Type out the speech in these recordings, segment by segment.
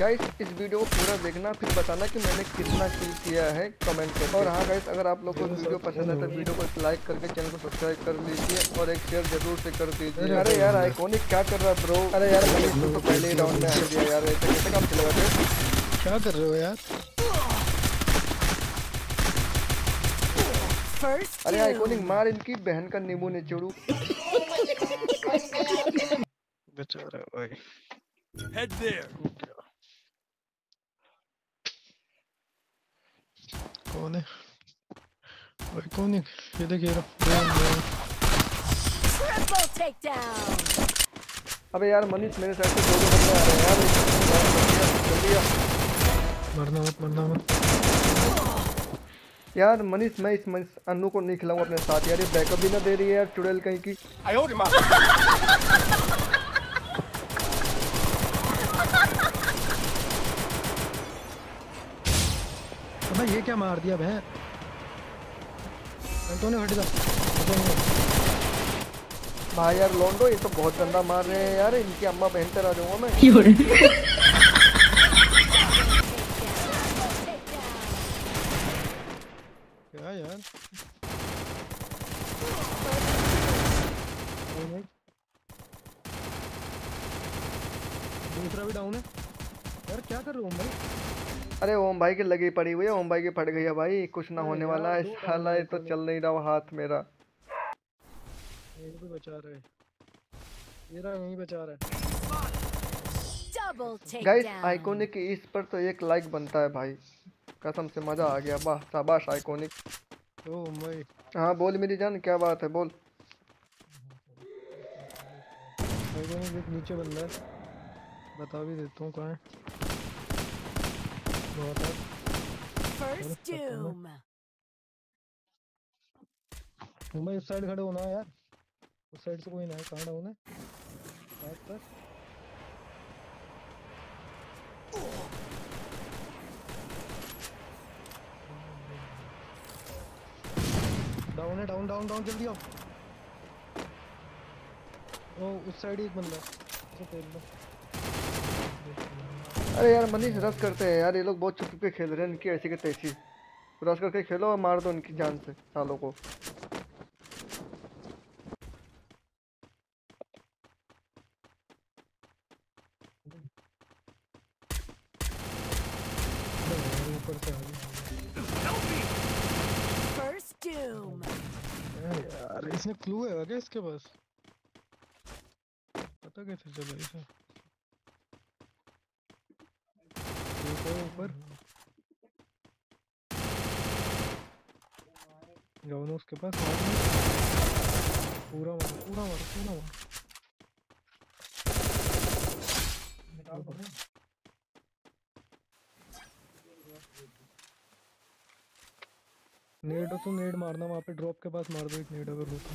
Guys इस video को पूरा देखना फिर बताना कि मैंने कितना किल किया है कमेंट करके। और हाँ गाइस अगर आप लोग को वीडियो पसंद है तो वीडियो को लाइक करके चैनल को सब्सक्राइब कर लीजिए और एक शेयर ज़रूर से कर दीजिए। अरे यार आइकॉनिक क्या कर रहा है ब्रो अरे यार तो पहले ही राउंड में आ दिया यार। ऐसे कैसे काम चलेगा क्या कर रहे हो यार? अरे. आइकॉनिक मार इनकी बहन का नींबू निचोड़ू बेचारा भाई Head there. कौन है भाई कौन है ये देख ये रहा अबे यार मनीष मेरे साइड से दो दो बंदे आ रहे हैं यार जल्दी आ मरना मत मरना मत यार मनीष मैं इस मनीष अन्नू को नहीं खिलाऊँगा अपने साथ यार ये बैकअप भी ना दे रही है यार चुड़ैल कहीं की क्या मार दिया बहन तो ने हट जा। भाई यार लोंडो ये तो बहुत गंदा मार रहे हैं यार इनकी अम्मा बहन पर आ जाऊँगा मैं। क्या यार। दूसरा भी डाउन है। यार क्या कर रहे हो भाई? अरे ओम भाई की लगी पड़ी हुई है ओम भाई की फट गई है भाई। कुछ ना होने वाला है। साला ये तो चल नहीं रहा हाथ मेरा। यही भी बचा रहा है। ये रहा यहीं बचा रहा है। गाइस. आइकॉनिक इस पर तो एक लाइक बनता है भाई। कसम से मज़ा आ गया वाह शाबाश आइकॉनिक ओ भाई हाँ बोल मेरी जान क्या बात है बोल। नीचे बंदा है। बता भी देता हूँ कहाँ है। बहुत है. मुंबई उस साइड खड़े होना यार। उस साइड से कोई ना है कहाँ डाउन है बात कर डाउन है डाउन डाउन डाउन जल्दी आओ। ओ उस साइड ही एक बंदा है। उसे फेल लो। अरे यार मनीष रस करते हैं यार ये लोग बहुत छुप के खेल रहे हैं इनकी ऐसी के तैसी। रस करके खेलो और मार दो इनकी जान से सालों को। यार, इसने क्लू है क्या इसके पास? पता कैसे चला इसे? ऊपर ऊपर। जाओ ना उसके पास पूरा मार पूरा मार पूरा मार। नेड हो तो नेड मारना, वहाँ पे ड्रॉप के पास मार दो, एक नेड अगर हो तो।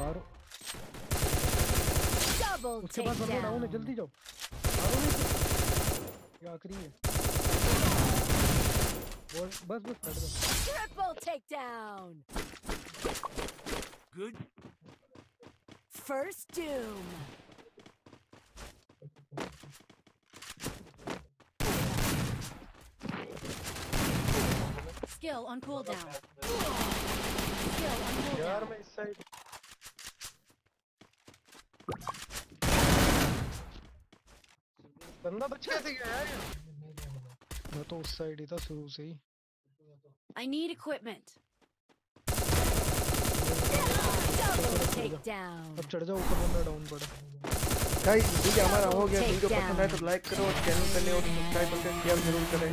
मारो Double उसके पास बंदा डाउन है takedown. जल्दी जाओ मारो नहीं ये आखिरी है बोल बस बस हट दो Triple takedown. Good. First doom. Skill on cooldown. Skill on यार cooldown. मैं इस साइड बंदा बच कैसे गया यार। मैं तो उस साइड ही था शुरू से ही। I need equipment. अब चढ़ जाओ ऊपर बंदा डाउन पड़ा। गाइस वीडियो हमारा हो गया वीडियो पसंद आए तो लाइक करो और चैनल पे नए हो तो सब्सक्राइब करके शेयर ज़रूर करें।